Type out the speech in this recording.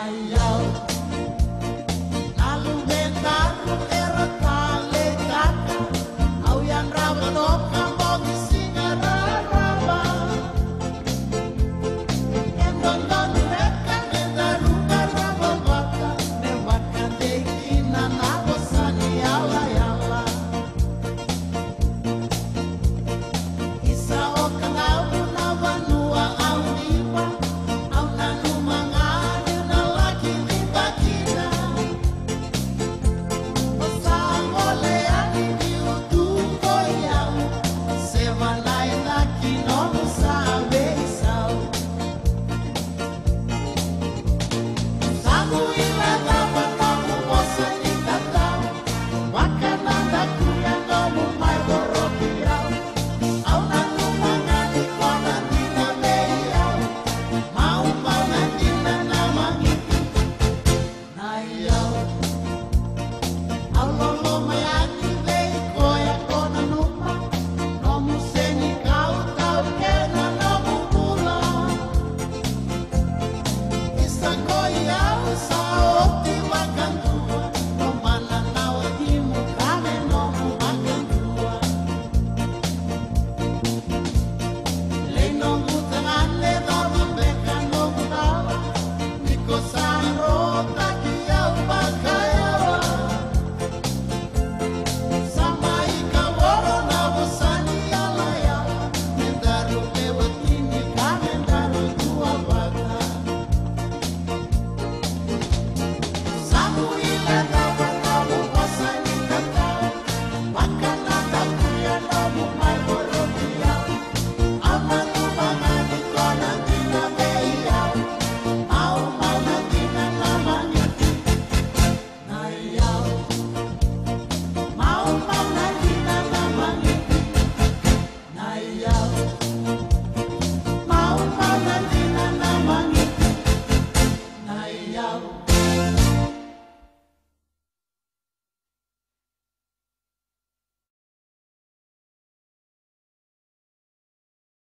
I